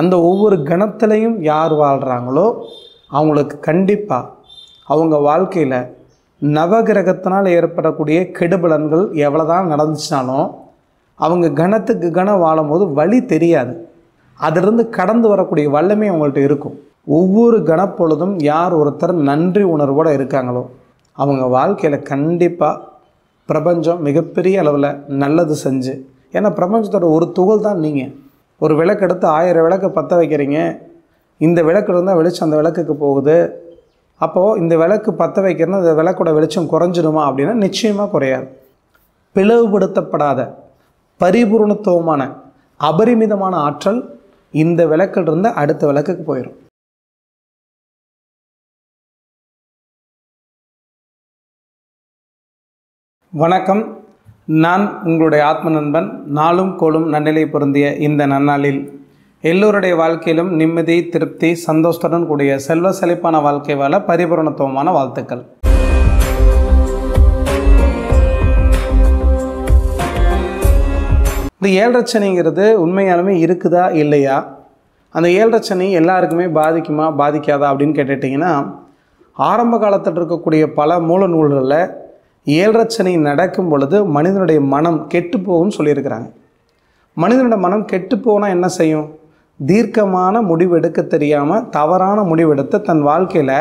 அந்த ஒவ்வொரு கணத்துலையும் யார் வாழ்கிறாங்களோ அவங்களுக்கு கண்டிப்பாக அவங்க வாழ்க்கையில் நவகிரகத்தினால் ஏற்படக்கூடிய கெடுபலன்கள் எவ்வளோதான் நடந்துச்சுனாலும் அவங்க கணத்துக்கு கணம் வாழும்போது வழி தெரியாது. அதிலிருந்து கடந்து வரக்கூடிய வல்லமை அவங்கள்ட்ட இருக்கும். ஒவ்வொரு கணப்பொழுதும் யார் ஒருத்தர் நன்றி உணர்வோடு இருக்காங்களோ அவங்க வாழ்க்கையில் கண்டிப்பாக பிரபஞ்சம் மிகப்பெரிய அளவில் நல்லது செஞ்சு. ஏன்னா பிரபஞ்சத்தோட ஒரு துகள் தான் நீங்கள் ஒரு விளக்கு எடுத்து ஆயிரம் விளக்கு பற்ற வைக்கிறீங்க. இந்த விளக்கு இருந்தால் வெளிச்சம் அந்த விளக்குக்கு போகுது. அப்போது இந்த விளக்கு பற்ற வைக்கிறனா இந்த விளக்கோட வெளிச்சம் குறைஞ்சிடுமா அப்படின்னா நிச்சயமாக குறையாது. பிளவுபடுத்தப்படாத பரிபூர்ணத்துவமான அபரிமிதமான ஆற்றல் இந்த விளக்கில் இருந்து அடுத்த விளக்குக்கு போயிடும் வணக்கம். நான் உங்களுடைய ஆத்ம நண்பன் நாளும் கோளும் நன்னிலை பொருந்திய இந்த நன்னாளில் எல்லோருடைய வாழ்க்கையிலும் நிம்மதி திருப்தி சந்தோஷத்துடன் கூடிய செல்வ செழிப்பான வாழ்க்கை வாழ பரிபூரணத்துவமான வாழ்த்துக்கள். இந்த ஏழரச்சனைங்கிறது உண்மையாலுமே இருக்குதா இல்லையா? அந்த ஏழரச்சனை எல்லாருக்குமே பாதிக்குமா பாதிக்காதா அப்படின்னு கேட்டுட்டிங்கன்னா ஆரம்ப காலத்தில் இருக்கக்கூடிய பல மூல நூல்களில் ஏழரச்சனை நடக்கும் பொழுது மனிதனுடைய மனம் கெட்டு போகும்னு சொல்லியிருக்கிறாங்க. மனிதனோட மனம் கெட்டு போனால் என்ன செய்யும்? தீர்க்கமான முடிவு எடுக்க தெரியாமல் தவறான முடிவெடுத்து தன் வாழ்க்கையில்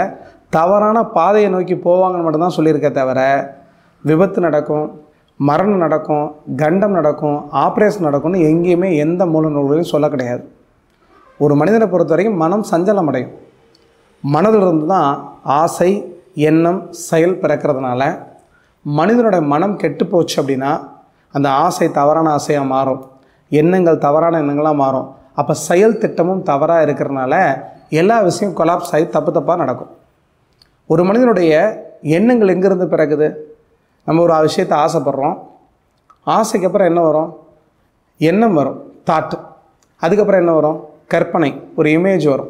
தவறான பாதையை நோக்கி போவாங்கன்னு மட்டும்தான் சொல்லியிருக்க தவிர விபத்து நடக்கும் மரணம் நடக்கும் கண்டம் நடக்கும் ஆப்ரேஷன் நடக்கும்னு எங்கேயுமே எந்த மூல நூல்களையும் சொல்ல கிடையாது. ஒரு மனிதனை பொறுத்த வரைக்கும் மனம் சஞ்சலம் அடையும் மனதிலிருந்து தான் ஆசை எண்ணம் செயல் பிறக்கிறதுனால மனிதனோட மனம் கெட்டு போச்சு அப்படின்னா அந்த ஆசை தவறான ஆசையாக மாறும். எண்ணங்கள் தவறான எண்ணங்களாக மாறும். அப்போ செயல் திட்டமும் தவறாக இருக்கிறனால எல்லா விஷயம் கொலாப்ஸ் ஆகி தப்பு தப்பாக நடக்கும். ஒரு மனிதனுடைய எண்ணங்கள் எங்கேருந்து பிறகுது? நம்ம ஒரு விஷயத்தை ஆசைப்படுறோம். ஆசைக்கு அப்புறம் என்ன வரும்? எண்ணம் வரும். தாட்டு அதுக்கப்புறம் என்ன வரும்? கற்பனை. ஒரு இமேஜ் வரும்.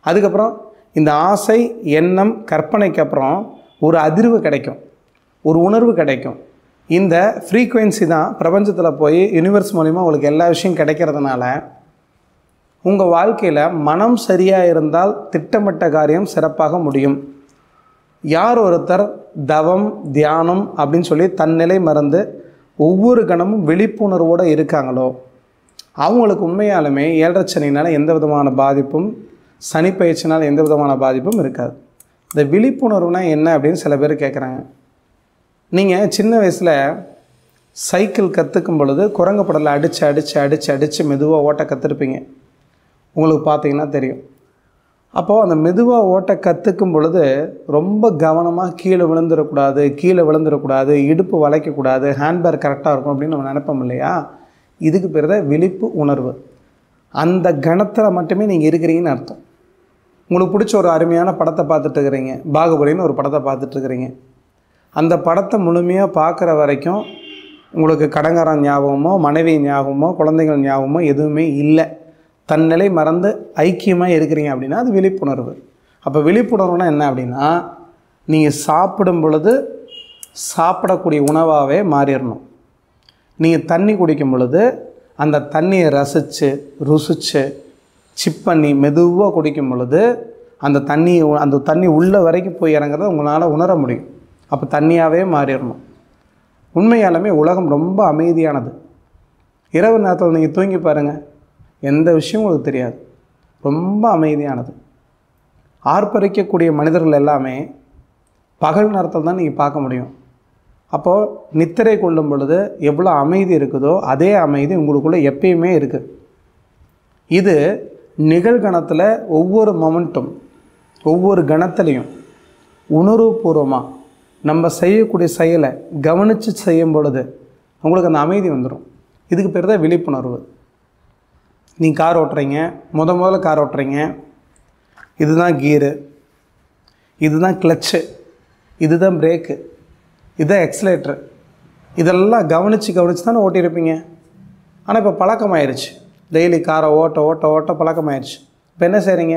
அதுக்கப்புறம் இந்த ஆசை எண்ணம் கற்பனைக்கு அப்புறம் ஒரு அதிர்வு கிடைக்கும். ஒரு உணர்வு கிடைக்கும். இந்த ஃப்ரீக்குவென்சி தான் பிரபஞ்சத்தில் போய் யூனிவர்ஸ் மூலிமா உங்களுக்கு எல்லா விஷயம் கிடைக்கிறதுனால உங்கள் வாழ்க்கையில் மனம் சரியாக இருந்தால் திட்டமிட்ட காரியம் சிறப்பாக முடியும். யார் ஒருத்தர் தவம் தியானம் அப்படின்னு சொல்லி தன்னிலை மறந்து ஒவ்வொரு கணமும் விழிப்புணர்வோடு இருக்காங்களோ அவங்களுக்கு உண்மையாலுமே ஏழரச்சனையினால் எந்த விதமான பாதிப்பும் சனி பயிற்சினால் எந்த விதமான பாதிப்பும் இருக்காது. இந்த விழிப்புணர்வுனா என்ன அப்படின்னு சில பேர் கேட்குறாங்க நீங்கள் சின்ன வயசில் சைக்கிள் கற்றுக்கும் பொழுது குரங்கு படலை அடித்து அடித்து அடித்து அடித்து மெதுவாக ஓட்ட கற்றுருப்பீங்க உங்களுக்கு பார்த்தீங்கன்னா தெரியும். அப்போது அந்த மெதுவாக ஓட்ட கற்றுக்கும் பொழுது ரொம்ப கவனமாக கீழே விழுந்துடக்கூடாது கீழே விழுந்துடக்கூடாது இடுப்பு வளைக்கக்கூடாது ஹேண்ட்பேக் கரெக்டாக இருக்கும் அப்படின்னு நம்ம நினைப்போம் இல்லையா? இதுக்கு பேர் தான் விழிப்பு உணர்வு. அந்த கணத்தில் மட்டுமே நீங்கள் இருக்கிறீங்கன்னு அர்த்தம். உங்களுக்கு பிடிச்ச ஒரு அருமையான படத்தை பார்த்துட்டு இருக்கிறீங்க. பாகுபலின்னு ஒரு படத்தை பார்த்துட்டு இருக்கிறீங்க. அந்த படத்தை முழுமையாக பார்க்குற வரைக்கும் உங்களுக்கு கடங்காரன் ஞாபகமோ மனைவி ஞாபகமோ குழந்தைகள் ஞாபகமோ எதுவுமே இல்லை. தன்னிலை மறந்து ஐக்கியமாக இருக்கிறீங்க அப்படின்னா அது விழிப்புணர்வு. அப்போ விழிப்புணர்வுனா என்ன அப்படின்னா நீங்கள் சாப்பிடும் பொழுது சாப்பிடக்கூடிய உணவாகவே மாறிடணும். நீங்கள் தண்ணி குடிக்கும் பொழுது அந்த தண்ணியை ரசித்து ருசித்து சிப் பண்ணி மெதுவாக குடிக்கும் பொழுது அந்த தண்ணி அந்த தண்ணி உள்ள வரைக்கும் போய் இறங்குறத உங்களால் உணர முடியும். அப்போ தண்ணியாகவே மாறிடணும். உண்மையாலுமே உலகம் ரொம்ப அமைதியானது. இரவு நேரத்தில் நீங்கள் தூங்கி பாருங்கள் எந்த விஷயம் உங்களுக்கு தெரியாது. ரொம்ப அமைதியானது. ஆர்ப்பரிக்கக்கூடிய மனிதர்கள் எல்லாமே பகல் நேரத்தில் தான் நீங்கள் பார்க்க முடியும். அப்போது நித்திரை கொள்ளும் பொழுது எவ்வளோ அமைதி இருக்குதோ அதே அமைதி உங்களுக்குள்ளே எப்பயுமே இருக்குது இது நிகழ்கணத்தில் ஒவ்வொரு மொமெண்ட்டும் ஒவ்வொரு கணத்துலேயும் உணர்வுபூர்வமாக நம்ம செய்யக்கூடிய செயலை கவனித்து செய்யும் பொழுது உங்களுக்கு அந்த அமைதி வந்துடும் இதுக்கு பேர் தான் விழிப்புணர்வு. நீ கார் ஓட்டுறீங்க முத முதல்ல கார் ஓட்டுறீங்க. இதுதான் கீரு. இதுதான் கிளச்சு. இதுதான் பிரேக்கு. இதுதான் எக்ஸலேட்ரு. இதெல்லாம் கவனித்து கவனித்து தானே ஓட்டியிருப்பீங்க. ஆனால் இப்போ பழக்கமாயிருச்சு. டெய்லி காரை ஓட்ட ஓட்ட ஓட்ட பழக்கமாயிருச்சு. இப்போ என்ன செய்கிறீங்க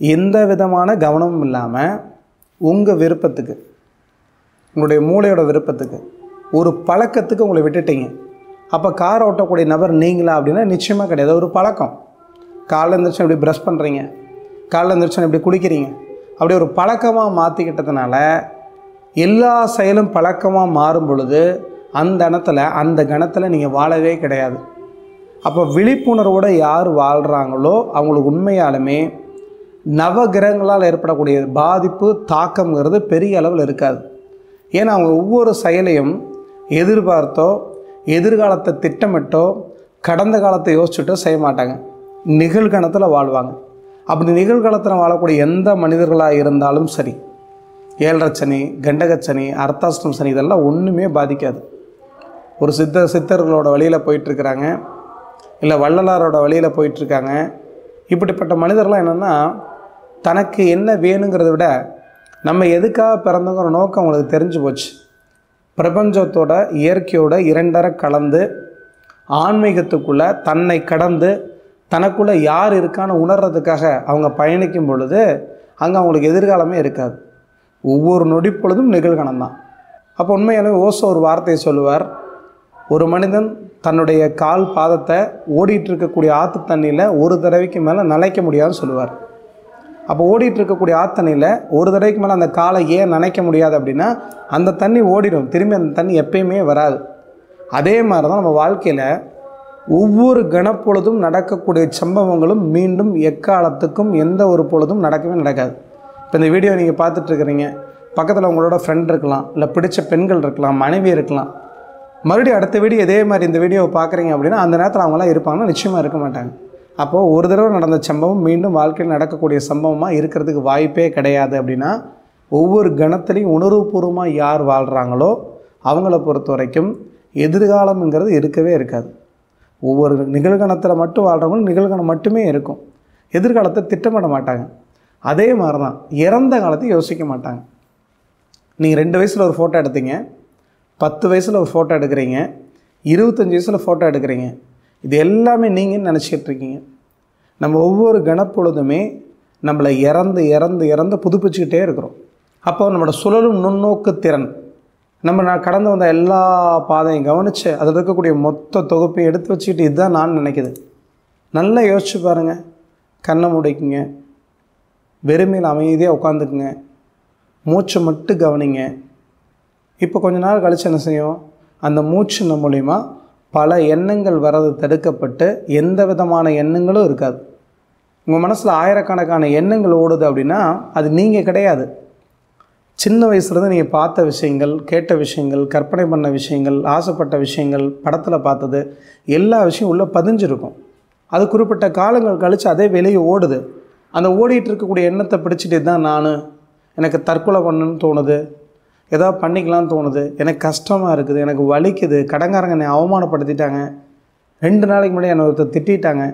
எந்த விதமான கவனமும் இல்லாமல் உங்கள் விருப்பத்துக்கு உங்களுடைய மூளையோட விருப்பத்துக்கு ஒரு பழக்கத்துக்கு உங்களை விட்டுட்டீங்க. அப்போ கார் ஓட்டக்கூடிய நபர் நீங்களா அப்படின்னா நிச்சயமாக கிடையாது. ஒரு பழக்கம். காலைல எழுந்திரிச்சு இப்படி ப்ரஷ் பண்ணுறீங்க காலைல எழுந்திரிச்சு இப்படி குளிக்கிறீங்க. அப்படி ஒரு பழக்கமாக மாற்றிக்கிட்டதுனால எல்லா செயலும் பழக்கமாக மாறும் பொழுது அந்த இடத்துல அந்த கணத்தில் நீங்கள் வாழவே கிடையாது. அப்போ விழிப்புணர்வோடு யார் வாழ்கிறாங்களோ அவங்களுக்கு உண்மையாலுமே நவகிரகங்களால் ஏற்படக்கூடிய பாதிப்பு தாக்கம்ங்கிறது பெரிய அளவில் இருக்காது. ஏன்னா அவங்க ஒவ்வொரு செயலையும் எதிர்பார்த்தோ எதிர்காலத்தை திட்டமிட்டோ கடந்த காலத்தை யோசிச்சுட்டோ செய்ய மாட்டாங்க. நிகழ்கணத்தில் வாழ்வாங்க. அப்படி நிகழ்காலத்தில் வாழக்கூடிய எந்த மனிதர்களாக இருந்தாலும் சரி ஏழரை சனி கண்டகச்சனி அர்த்தாஷ்டம் சனி இதெல்லாம் ஒன்றுமே பாதிக்காது. ஒரு சித்த சித்தர்களோட வழியில் போயிட்டுருக்குறாங்க இல்லை வள்ளலாரோட வழியில் போயிட்டுருக்காங்க. இப்படிப்பட்ட மனிதர்லாம் என்னென்னா தனக்கு என்ன வேணுங்கிறத விட நம்ம எதுக்காக பிறந்தோங்கிற நோக்கம் அவங்களுக்கு தெரிஞ்சு போச்சு. பிரபஞ்சத்தோட இயற்கையோட இரண்டரை கலந்து ஆன்மீகத்துக்குள்ளே தன்னை கடந்து தனக்குள்ளே யார் இருக்கான்னு உணர்றதுக்காக அவங்க பயணிக்கும் பொழுது அங்கே அவங்களுக்கு எதிர்காலமே இருக்காது. ஒவ்வொரு நொடி பொழுதும் நிகழ்கணம் தான். அப்போ உண்மையாலுமே ஓசோ ஒரு வார்த்தையை சொல்லுவார். ஒரு மனிதன் தன்னுடைய கால் பாதத்தை ஓடிட்டு இருக்கக்கூடிய ஆற்று தண்ணியில் ஒரு தடவைக்கு மேலே நனைக்க முடியாதுன்னு சொல்லுவார். அப்போ ஓடிட்டு இருக்கக்கூடிய ஆத்தண்ணியில் ஒரு தடவைக்கு மேலே அந்த காலை ஏன் நினைக்க முடியாது அப்படின்னா அந்த தண்ணி ஓடிடும். திரும்பி அந்த தண்ணி எப்பயுமே வராது. அதே மாதிரி தான் நம்ம வாழ்க்கையில் ஒவ்வொரு கணப்பொழுதும் நடக்கக்கூடிய சம்பவங்களும் மீண்டும் எக்காலத்துக்கும் எந்த ஒரு பொழுதும் நடக்கவே நடக்காது. இப்போ இந்த வீடியோ நீங்கள் பார்த்துட்ருக்குறீங்க பக்கத்தில் உங்களோட ஃப்ரெண்ட் இருக்கலாம் இல்லை பிடிச்ச பெண்கள் இருக்கலாம் மனைவி இருக்கலாம். மறுபடியும் அடுத்த வீடியோ இதே மாதிரி இந்த வீடியோவை பார்க்குறீங்க அப்படின்னா அந்த நேரத்தில் அவங்களாம் இருப்பாங்கன்னா நிச்சயமாக இருக்க மாட்டாங்க. அப்போது ஒரு தடவை நடந்த சம்பவம் மீண்டும் வாழ்க்கையில் நடக்கக்கூடிய சம்பவமாக இருக்கிறதுக்கு வாய்ப்பே கிடையாது அப்படின்னா ஒவ்வொரு கணத்துலேயும் உணர்வுபூர்வமாக யார் வாழ்கிறாங்களோ அவங்கள பொறுத்த வரைக்கும் எதிர்காலம்ங்கிறது இருக்கவே இருக்காது. ஒவ்வொரு நிகழ்கணத்தில் மட்டும் வாழ்கிறவங்களும் நிகழ்கணம் மட்டுமே இருக்கும். எதிர்காலத்தை திட்டமிட மாட்டாங்க. அதே மாதிரி தான் இறந்த காலத்தை யோசிக்க மாட்டாங்க. நீங்கள் ரெண்டு வயசில் ஒரு ஃபோட்டோ எடுத்தீங்க பத்து வயசில் ஒரு ஃபோட்டோ எடுக்கிறீங்க இருபத்தஞ்சி வயசில் ஃபோட்டோ எடுக்கிறீங்க இது எல்லாமே நீங்கள் நினச்சிக்கிட்டு இருக்கீங்க. நம்ம ஒவ்வொரு கணப்பொழுதுமே நம்மளை இறந்து இறந்து இறந்து புதுப்பிச்சுக்கிட்டே இருக்கிறோம். அப்போ நம்மளோட சுழலும் நுண்ணோக்கு திறன். நம்ம நான் கடந்து வந்த எல்லா பாதையும் கவனித்து அதில் இருக்கக்கூடிய மொத்த தொகுப்பையும் எடுத்து வச்சுக்கிட்டு இதுதான் நான் நினைக்குது. நல்லா யோசிச்சு பாருங்கள் கண்ணை முடிக்குங்க. வெறுமையில் அமைதியாக உட்காந்துக்குங்க. மூச்சை மட்டும் கவனிங்க. இப்போ கொஞ்ச நாள் கழிச்சு என்ன செய்யும்? அந்த மூச்சு மூலிமா பல எண்ணங்கள் வர்றது தடுக்கப்பட்டு எந்த விதமான எண்ணங்களும் இருக்காது. உங்கள் மனசில் ஆயிரக்கணக்கான எண்ணங்கள் ஓடுது அப்படின்னா அது நீங்கள் கிடையாது. சின்ன வயசுலேருந்து நீங்கள் பார்த்த விஷயங்கள் கேட்ட விஷயங்கள் கற்பனை பண்ண விஷயங்கள் ஆசைப்பட்ட விஷயங்கள் படத்தில் பார்த்தது எல்லா விஷயம் உள்ளே பதிஞ்சிருக்கும். அது குறிப்பிட்ட காலங்கள் கழித்து அதே வெளியே ஓடுது. அந்த ஓடிட்டு இருக்கக்கூடிய எண்ணத்தை பிடிச்சிட்டு தான் நான் எனக்கு தற்கொலை பண்ணணும்னு தோணுது ஏதாவது பண்ணிக்கலாம்னு தோணுது. எனக்கு கஷ்டமாக இருக்குது. எனக்கு வலிக்குது. கடங்காரங்க என்னை அவமானப்படுத்திட்டாங்க. ரெண்டு நாளைக்கு முன்னாடி என்னை ஒருத்தர் திட்டாங்க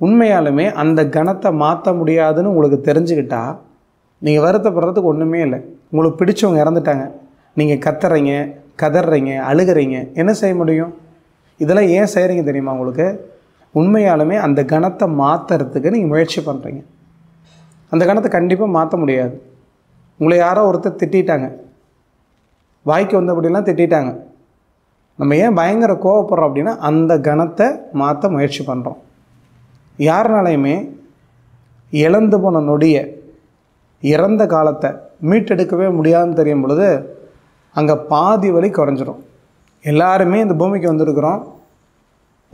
உண்மையாலுமே அந்த கணத்தை மாற்ற முடியாதுன்னு உங்களுக்கு தெரிஞ்சுக்கிட்டா நீங்கள் வருத்தப்படுறதுக்கு ஒன்றுமே இல்லை. உங்களுக்கு பிடிச்சவங்க இறந்துட்டாங்க. நீங்கள் கத்துறீங்க கதறீங்க அழுகிறீங்க. என்ன செய்ய முடியும்? இதெல்லாம் ஏன் செய்கிறீங்க தெரியுமா உங்களுக்கு? உண்மையாலுமே அந்த கணத்தை மாற்றுறதுக்கு நீங்கள் முயற்சி பண்ணுறீங்க அந்த கணத்தை கண்டிப்பாக மாற்ற முடியாது. உங்களை யாரோ ஒருத்தர் திட்டாங்க வாய்க்கு வந்தபடிலாம் திட்டிட்டாங்க. நம்ம ஏன் பயங்கர கோவப்படுறோம் அப்படின்னா அந்த கணத்தை மாற்ற முயற்சி பண்ணுறோம் யாருனாலையுமே இழந்து போன நொடியை இறந்த காலத்தை மீட்டெடுக்கவே முடியாதுன்னு தெரியும் பொழுது அங்கே பாதி வழி குறைஞ்சிரும். எல்லாருமே இந்த பூமிக்கு வந்திருக்கிறோம்.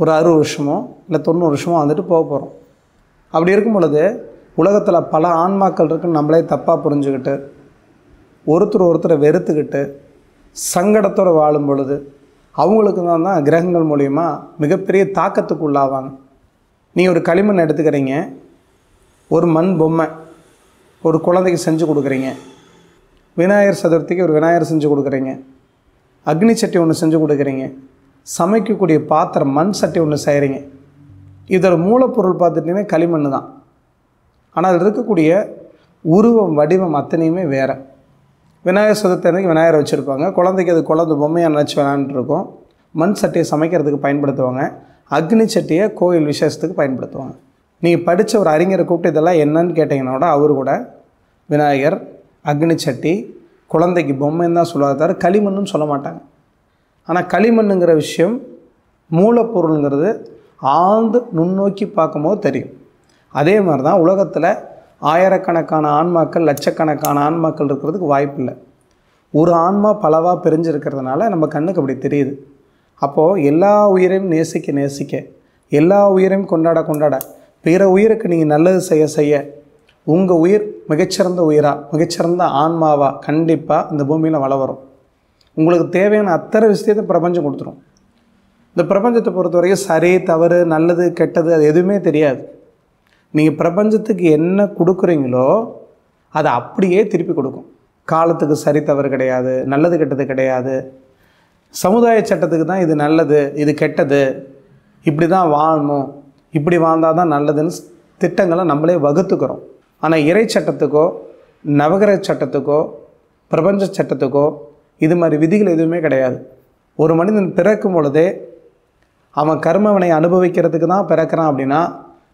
ஒரு அறுபது வருஷமோ இல்லை தொண்ணூறு வருஷமோ வந்துட்டு போக போகிறோம் அப்படி இருக்கும் பொழுது உலகத்தில் பல ஆன்மாக்கள் இருக்குன்னு நம்மளே தப்பாக புரிஞ்சுக்கிட்டு ஒருத்தர் ஒருத்தரை வெறுத்துக்கிட்டு சங்கடத்தோடு வாழும் பொழுது அவங்களுக்கு தான் தான் கிரகங்கள் மூலிமா மிகப்பெரிய தாக்கத்துக்கு உள்ளாவாங்க நீங்கள் ஒரு களிமண் எடுத்துக்கிறீங்க. ஒரு மண் பொம்மை ஒரு குழந்தைக்கு செஞ்சு கொடுக்குறீங்க. விநாயகர் சதுர்த்திக்கு ஒரு விநாயகர் செஞ்சு கொடுக்குறீங்க. அக்னி சட்டி ஒன்று செஞ்சு கொடுக்குறீங்க. சமைக்கக்கூடிய பாத்திரம் மண் சட்டி ஒன்று செய்கிறீங்க இதோட மூலப்பொருள் பார்த்துட்டிங்கன்னா களிமண் தான். ஆனால் அதில் இருக்கக்கூடிய உருவம் வடிவம் அத்தனையுமே வேறு. விநாயகர் சதுர்த்தி அன்றைக்கி விநாயகர் வச்சுருப்பாங்க. குழந்தைக்கு அது குழந்தை பொம்மையாக நினச்சி விளாண்டுருக்கும் மண் சட்டியை சமைக்கிறதுக்கு பயன்படுத்துவாங்க. அக்னி சட்டியை கோயில் விசேஷத்துக்கு பயன்படுத்துவாங்க. நீங்கள் படித்த ஒரு அறிஞரை கூப்பிட்டு இதெல்லாம் என்னன்னு கேட்டிங்கன்னா கூட அவர் கூட விநாயகர் அக்னி சட்டி குழந்தைக்கு பொம்மைன்னு தான் சொல்லுவாங்க தவிர களிமண்ணுன்னு சொல்ல மாட்டாங்க. ஆனால் களிமண்ணுங்கிற விஷயம் மூலப்பொருளுங்கிறது ஆழ்ந்து நுண்ணோக்கி பார்க்கும்போது தெரியும். அதே மாதிரி தான் உலகத்தில் ஆயிரக்கணக்கான ஆன்மாக்கள் லட்சக்கணக்கான ஆன்மாக்கள் இருக்கிறதுக்கு வாய்ப்பில்லை. ஒரு ஆன்மா பலவாக பிரிஞ்சிருக்கிறதுனால நம்ம கண்ணுக்கு அப்படி தெரியுது. அப்போது எல்லா உயிரையும் நேசிக்க நேசிக்க எல்லா உயிரையும் கொண்டாட கொண்டாட பிற உயிருக்கு நீங்கள் நல்லது செய்ய செய்ய உங்கள் உயிர் மிகச்சிறந்த உயிராக மிகச்சிறந்த ஆன்மாவாக கண்டிப்பாக இந்த பூமியில் வள வரும். உங்களுக்கு தேவையான அத்தனை விஷயத்தை பிரபஞ்சம் கொடுத்துரும். இந்த பிரபஞ்சத்தை பொறுத்த வரைக்கும் சரி தவறு நல்லது கெட்டது அது எதுவுமே தெரியாது. நீங்கள் பிரபஞ்சத்துக்கு என்ன கொடுக்குறீங்களோ அதை அப்படியே திருப்பி கொடுக்கும். காலத்துக்கு சரி தவறு கிடையாது நல்லது கெட்டது கிடையாது. சமுதாய சட்டத்துக்கு தான் இது நல்லது இது கெட்டது. இப்படி தான் வாழணும் இப்படி வாழ்ந்தால் தான் நல்லதுன்னு ஸ்- திட்டங்களை நம்மளே வகுத்துக்கிறோம். ஆனால் இறை சட்டத்துக்கோ நவகிரக சட்டத்துக்கோ பிரபஞ்ச சட்டத்துக்கோ இது மாதிரி விதிகள் எதுவுமே கிடையாது. ஒரு மனிதன் பிறக்கும் பொழுதே அவன் கர்மவினை அனுபவிக்கிறதுக்கு தான் பிறக்கிறான் அப்படின்னா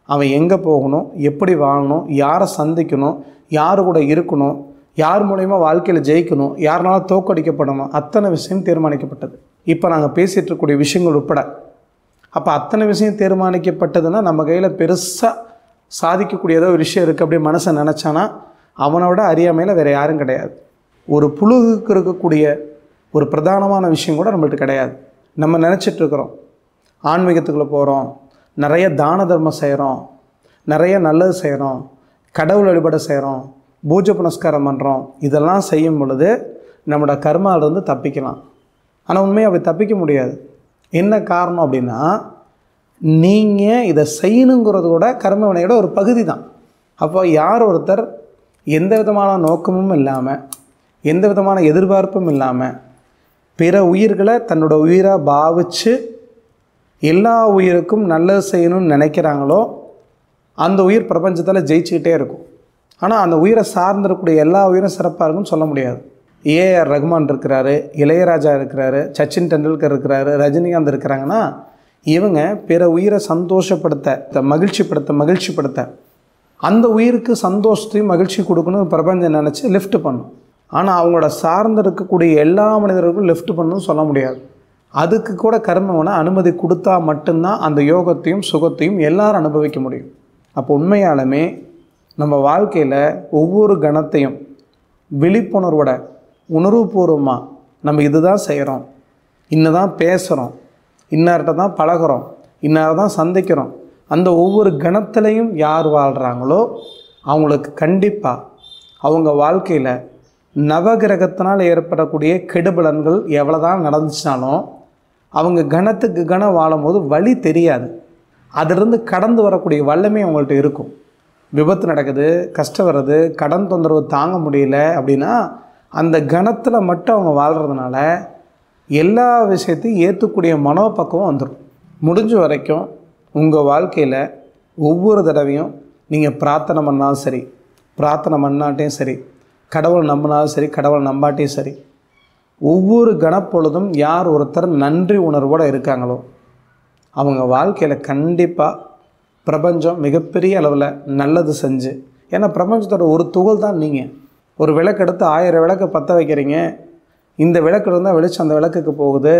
அவன் எங்கே போகணும் எப்படி வாழணும் யாரை சந்திக்கணும் யார் கூட இருக்கணும் யார் மூலயமா வாழ்க்கையில் ஜெயிக்கணும் யாருனால தோக்கடிக்கப்படணும் அத்தனை விஷயம் தீர்மானிக்கப்பட்டது. இப்போ நாங்கள் பேசிகிட்டு இருக்கக்கூடிய விஷயங்கள் உட்பட. அப்போ அத்தனை விஷயம் தீர்மானிக்கப்பட்டதுன்னா நம்ம கையில் பெருசாக சாதிக்கக்கூடிய ஏதோ ஒரு விஷயம் இருக்குது அப்படி மனசை நினச்சானா அவனோட அறியாமையில் வேறு யாரும் கிடையாது. ஒரு புழுகுக்கு இருக்கக்கூடிய ஒரு பிரதானமான விஷயம் கூட நம்மள்ட்ட கிடையாது. நம்ம நினச்சிட்டு இருக்கிறோம். ஆன்மீகத்துக்குள்ளே போகிறோம் நிறைய தான தர்மம் செய்கிறோம் நிறைய நல்லது செய்கிறோம் கடவுள் வழிபாடு செய்கிறோம் பூஜை புனஸ்காரம் பண்ணுறோம். இதெல்லாம் செய்யும் பொழுது நம்மளோட கர்மாவிலேருந்து தப்பிக்கலாம். ஆனால் உண்மையை அப்படி தப்பிக்க முடியாது. என்ன காரணம் அப்படின்னா நீங்கள் இதை செய்யணுங்கிறது கூட கர்ம வினையோட ஒரு பகுதி தான். அப்போ யார் ஒருத்தர் எந்த விதமான நோக்கமும் இல்லாமல் எந்த விதமான எதிர்பார்ப்பும் இல்லாமல் பிற உயிர்களை தன்னோட உயிராக பாவித்து எல்லா உயிருக்கும் நல்லது செய்யணும்னு நினைக்கிறாங்களோ அந்த உயிர் பிரபஞ்சத்தில் ஜெயிச்சுக்கிட்டே இருக்கும். ஆனால் அந்த உயிரை சார்ந்திருக்கக்கூடிய எல்லா உயிரும் சிறப்பாக இருக்கும்னு சொல்ல முடியாது. ஏஆர் ரகுமான் இருக்கிறாரு இளையராஜா இருக்கிறாரு சச்சின் டெண்டுல்கர் இருக்கிறாரு ரஜினிகாந்த் இருக்கிறாங்கன்னா இவங்க பிற உயிரை சந்தோஷப்படுத்த மகிழ்ச்சிப்படுத்த மகிழ்ச்சிப்படுத்த அந்த உயிருக்கு சந்தோஷத்தையும் மகிழ்ச்சி கொடுக்கணும் பிரபஞ்சம் நினச்சி லிஃப்ட் பண்ணும். ஆனால் அவங்களோட சார்ந்து இருக்கக்கூடிய எல்லா மனிதர்களுக்கும் லிஃப்ட் பண்ணணும்னு சொல்ல முடியாது. அதுக்கு கூட கர்மவனை அனுமதி கொடுத்தா மட்டும்தான் அந்த யோகத்தையும் சுகத்தையும் எல்லாரும் அனுபவிக்க முடியும். அப்போ உண்மையாலுமே நம்ம வாழ்க்கையில் ஒவ்வொரு கணத்தையும் விழிப்புணர்வோட உணர்வுபூர்வமாக நம்ம இதுதான் செய்கிறோம் இன்னதான் பேசுகிறோம் இன்னார்கிட்ட தான் பழகுறோம். இன்னார் தான் சந்திக்கிறோம். அந்த ஒவ்வொரு கணத்துலையும் யார் வாழ்கிறாங்களோ அவங்களுக்கு கண்டிப்பாக அவங்க வாழ்க்கையில் நவகிரகத்தினால் ஏற்படக்கூடிய கெடுபலன்கள் எவ்வளோ தான் நடந்துச்சுனாலும் அவங்க கணத்துக்கு கணம் வாழும்போது வழி தெரியாது. அதிலிருந்து கடந்து வரக்கூடிய வல்லமை அவங்கள்ட்ட இருக்கும். விபத்து நடக்குது கஷ்டம் வருது கடன் தொந்தரவு தாங்க முடியல அப்படின்னா அந்த கணத்தில் மட்டும் அவங்க வாழ்கிறதுனால எல்லா விஷயத்தையும் ஏற்றக்கூடிய மனோபக்குவம் வந்துடும் முடிஞ்ச வரைக்கும் உங்கள் வாழ்க்கையில் ஒவ்வொரு தடவையும் நீங்கள் பிரார்த்தனை பண்ணாலும் சரி பிரார்த்தனை பண்ணாட்டையும் சரி கடவுள் நம்பினாலும் சரி கடவுள் நம்பாட்டையும் சரி ஒவ்வொரு கணப்பொழுதும் யார் ஒருத்தர் நன்றி உணர்வோடு இருக்காங்களோ அவங்க வாழ்க்கையில் கண்டிப்பாக பிரபஞ்சம் மிகப்பெரிய அளவில் நல்லது செஞ்சு ஏன்னா பிரபஞ்சத்தோட ஒரு துகள் தான் நீங்கள் ஒரு விளக்கு எடுத்து ஆயிரம் விளக்கு பற்ற வைக்கிறீங்க. இந்த விளக்கு இருந்தால் வெளிச்சம் அந்த விளக்குக்கு போகுது.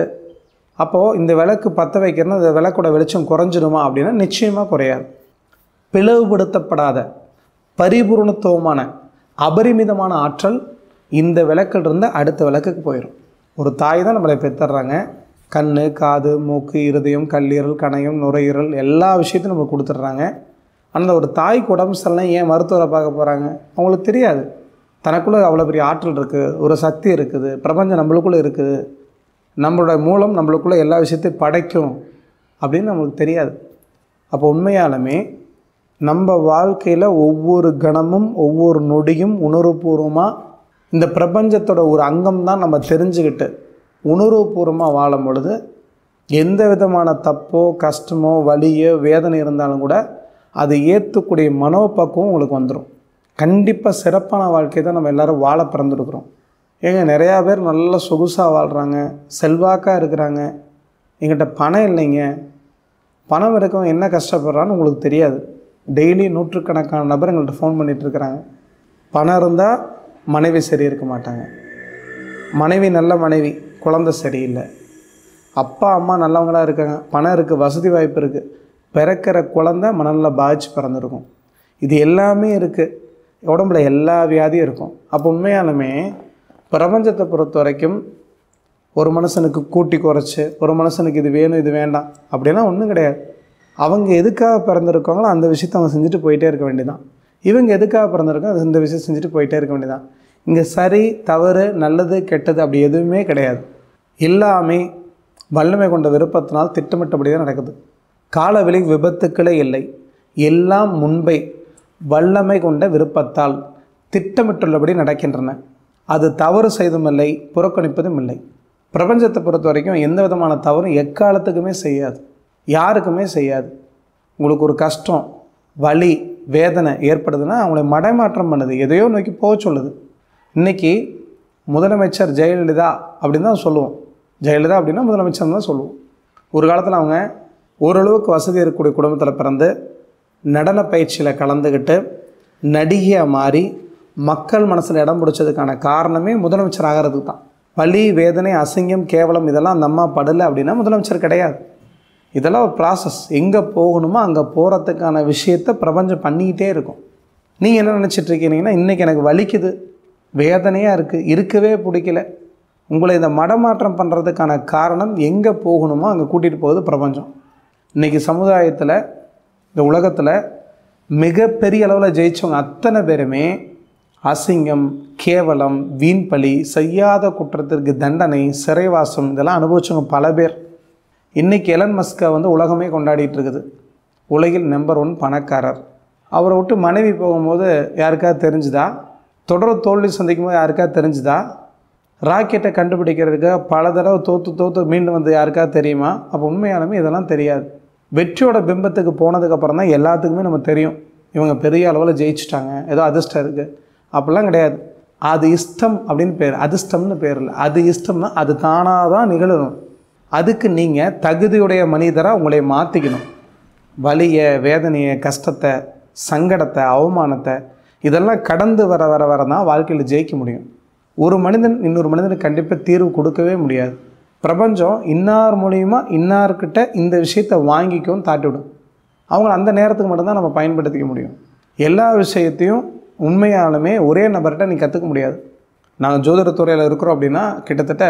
அப்போது இந்த விளக்கு பற்ற வைக்கிறனா இந்த விளக்கோட வெளிச்சம் குறைஞ்சிடுமா அப்படின்னா நிச்சயமாக குறையாது. பிளவுபடுத்தப்படாத பரிபூர்ணத்துவமான அபரிமிதமான ஆற்றல் இந்த விளக்கில் இருந்து அடுத்த விளக்குக்கு போயிடும் ஒரு தாய் தான் நம்மளை பெற்றுறாங்க கண் காது மூக்கு இருதயம் கல்லீரல் கணையம் நுரையீரல் எல்லா விஷயத்தையும் நம்மளுக்கு கொடுத்துட்றாங்க. அந்த ஒரு தாய்க்கு உடம்பு சரியில்லை ஏன் மருத்துவரை பார்க்க போகிறாங்க அவங்களுக்கு தெரியாது. தனக்குள்ளே அவ்வளோ பெரிய ஆற்றல் இருக்குது ஒரு சக்தி இருக்குது பிரபஞ்சம் நம்மளுக்குள்ளே இருக்குது. நம்மளோட மூலம் நம்மளுக்குள்ளே எல்லா விஷயத்தையும் படைக்கும் அப்படின்னு நம்மளுக்கு தெரியாது. அப்போ உண்மையாலுமே நம்ம வாழ்க்கையில் ஒவ்வொரு கணமும் ஒவ்வொரு நொடியும் உணர்வுபூர்வமாக இந்த பிரபஞ்சத்தோட ஒரு அங்கம் தான் நம்ம தெரிஞ்சுக்கிட்டு உணர்வுபூர்வமாக வாழும் பொழுது எந்த விதமான தப்போ கஷ்டமோ வலியோ வேதனை இருந்தாலும் கூட அதை ஏற்றக்கூடிய மனோபக்குவம் உங்களுக்கு வந்துடும் கண்டிப்பாக சிறப்பான வாழ்க்கை தான் நம்ம எல்லோரும் வாழ பிறந்துருக்குறோம். ஏங்க நிறையா பேர் நல்ல சொகுசாக வாழ்கிறாங்க செல்வாக்காக இருக்கிறாங்க. எங்கிட்ட பணம் இல்லைங்க. பணம் இருக்கவன் என்ன கஷ்டப்படுறான்னு உங்களுக்கு தெரியாது. டெய்லி நூற்றுக்கணக்கான நபர் எங்கள்கிட்ட ஃபோன் பண்ணிகிட்ருக்குறாங்க பணம் இருந்தால் மனைவி சரி இருக்க மாட்டாங்க. மனைவி நல்ல மனைவி குழந்தை சரியில்லை. அப்பா அம்மா நல்லவங்களாக இருக்காங்க. பணம் இருக்குது வசதி வாய்ப்பு இருக்குது பிறக்கிற குழந்தை மனநில பாதிச்சு பிறந்திருக்கும். இது எல்லாமே இருக்குது உடம்புல எல்லா வியாதியும் இருக்கும். அப்போ உண்மையாலுமே பிரபஞ்சத்தை பொறுத்த வரைக்கும் ஒரு மனுஷனுக்கு கூட்டி குறைச்சி ஒரு மனுஷனுக்கு இது வேணும் இது வேண்டாம் அப்படிலாம் ஒன்றும் கிடையாது. அவங்க எதுக்காக பிறந்திருக்காங்களோ அந்த விஷயத்தை அவங்க செஞ்சுட்டு போயிட்டே இருக்க வேண்டியதான் இவங்க எதுக்காக பிறந்திருக்கோம் அது இந்த விஷயம் செஞ்சுட்டு போயிட்டே இருக்க வேண்டியதான் இங்கே சரி தவறு நல்லது கெட்டது அப்படி எதுவுமே கிடையாது. எல்லாமே வல்லமை கொண்ட விருப்பத்தினால் திட்டமிட்டபடி தான் நடக்குது காலவெளி விபத்துக்களே இல்லை. எல்லாம் முன்பே வல்லமை கொண்ட விருப்பத்தால் திட்டமிட்டுள்ளபடி நடக்கின்றன. அது தவறு செய்தும் இல்லை புறக்கணிப்பதும் இல்லை. பிரபஞ்சத்தை பொறுத்த வரைக்கும் எந்த விதமான தவறும் எக்காலத்துக்குமே செய்யாது. யாருக்குமே செய்யாது. உங்களுக்கு ஒரு கஷ்டம் வலி வேதனை ஏற்படுதுன்னா அவங்களை மடைமாற்றம் பண்ணுது எதையோ நோக்கி போக சொல்லுது. இன்றைக்கி முதலமைச்சர் ஜெயலலிதா அப்படின்னு தான் சொல்லுவோம். ஜெயலலிதா அப்படின்னா முதலமைச்சர் தான் சொல்லுவோம். ஒரு காலத்தில் அவங்க ஓரளவுக்கு வசதி இருக்கக்கூடிய குடும்பத்தில் பிறந்து நடன பயிற்சியில் கலந்துக்கிட்டு நடிகையாக மாறி மக்கள் மனசில் இடம் பிடிச்சதுக்கான காரணமே முதலமைச்சர் ஆகிறதுக்கு தான். வலி வேதனை அசிங்கம் கேவலம் இதெல்லாம் அந்த அம்மா படலை அப்படின்னா முதலமைச்சர் கிடையாது. இதெல்லாம் ஒரு ப்ராசஸ் எங்கே போகணுமோ அங்கே போகிறதுக்கான விஷயத்தை பிரபஞ்சம் பண்ணிக்கிட்டே இருக்கும். நீங்கள் என்ன நினச்சிட்டு இருக்கீங்கன்னா இன்றைக்கி எனக்கு வலிக்குது வேதனையாக இருக்குது இருக்கவே பிடிக்கல. உங்களை இந்த மடமாற்றம் பண்ணுறதுக்கான காரணம் எங்கே போகணுமோ அங்கே கூட்டிகிட்டு போகுது பிரபஞ்சம். இன்றைக்கி சமுதாயத்தில் இந்த உலகத்தில் மிகப்பெரிய அளவில் ஜெயித்தவங்க அத்தனை பேருமே அசிங்கம் கேவலம் வீண்பழி செய்யாத குற்றத்திற்கு தண்டனை சிறைவாசம் இதெல்லாம் அனுபவிச்சவங்க பல பேர். இன்றைக்கி எலன் மஸ்கை வந்து உலகமே கொண்டாடிட்டு இருக்குது உலகில் நம்பர் ஒன் பணக்காரர். அவரை விட்டு மனைவி போகும்போது யாருக்காவது தெரிஞ்சுதா? தொடர் தோல்வி சந்திக்கும் போது யாருக்காவது தெரிஞ்சுதா? ராக்கெட்டை கண்டுபிடிக்கிறதுக்கு பல தடவை தோற்று தோற்று மீண்டும் வந்து யாருக்காவது தெரியுமா? அப்போ உண்மையாலுமே இதெல்லாம் தெரியாது. வெற்றியோட பிம்பத்துக்கு போனதுக்கப்புறம் தான் எல்லாத்துக்குமே நம்ம தெரியும். இவங்க பெரிய அளவில் ஜெயிச்சிட்டாங்க. ஏதோ அதிர்ஷ்டம் இருக்குது அப்படிலாம் கிடையாது. அது இஷ்டம் அப்படின்னு பேர். அதிர்ஷ்டம்னு பேர் இல்லை. அது இஷ்டம்னா அது தானாக தான் நிகழணும் அதுக்கு நீங்கள் தகுதியுடைய மனிதராக உங்களை மாற்றிக்கணும் வலியை வேதனையை கஷ்டத்தை சங்கடத்தை அவமானத்தை இதெல்லாம் கடந்து வர வர வர தான் வாழ்க்கையில் ஜெயிக்க முடியும். ஒரு மனிதன் இன்னொரு மனிதனுக்கு கண்டிப்பாக தீர்வு கொடுக்கவே முடியாது. பிரபஞ்சம் இன்னார் மூலியமா இன்னார்கிட்ட இந்த விஷயத்தை வாங்கிக்கோன்னு தாட்டிவிடும். அவங்கள அந்த நேரத்துக்கு மட்டும்தான் நம்ம பயன்படுத்திக்க முடியும். எல்லா விஷயத்தையும் உண்மையாலுமே ஒரே நபர்கிட்ட நீ கற்றுக்க முடியாது. நாங்கள் ஜோதிடத்துறையில் இருக்கிறோம் அப்படின்னா கிட்டத்தட்ட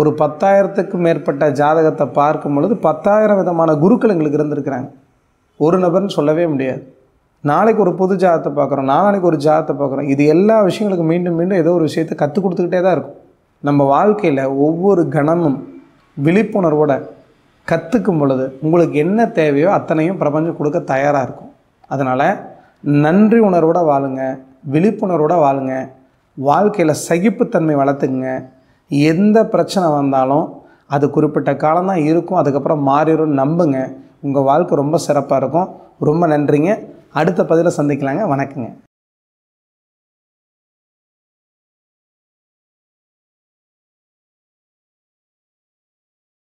ஒரு பத்தாயிரத்துக்கு மேற்பட்ட ஜாதகத்தை பார்க்கும் பொழுது பத்தாயிரம் விதமான குருக்கள் எங்களுக்கு இருந்திருக்கிறாங்க. ஒரு நபர்னு சொல்லவே முடியாது. நாளைக்கு ஒரு புது ஜாதத்தை பார்க்குறோம் நாளைக்கு ஒரு ஜாதத்தை பார்க்குறோம். இது எல்லா விஷயங்களுக்கும் மீண்டும் மீண்டும் ஏதோ ஒரு விஷயத்தை கற்றுக் கொடுத்துக்கிட்டே தான் இருக்கும். நம்ம வாழ்க்கையில் ஒவ்வொரு கணமும் விழிப்புணர்வோட கற்றுக்கும் பொழுது உங்களுக்கு என்ன தேவையோ அத்தனையும் பிரபஞ்சம் கொடுக்க தயாராக இருக்கும். அதனால் நன்றி உணர்வோட வாழுங்க விழிப்புணர்வோட வாழுங்க வாழ்க்கையில் சகிப்புத்தன்மை வளர்த்துக்குங்க. எந்த பிரச்சனை வந்தாலும் அது குறிப்பிட்ட காலம் தான் இருக்கும் அதுக்கப்புறம் மாறிடும் நம்புங்க. உங்கள் வாழ்க்கை ரொம்ப சிறப்பாக இருக்கும். ரொம்ப நன்றிங்க. அடுத்த பதிவில் சந்திக்கலாங்க. வணக்கங்க.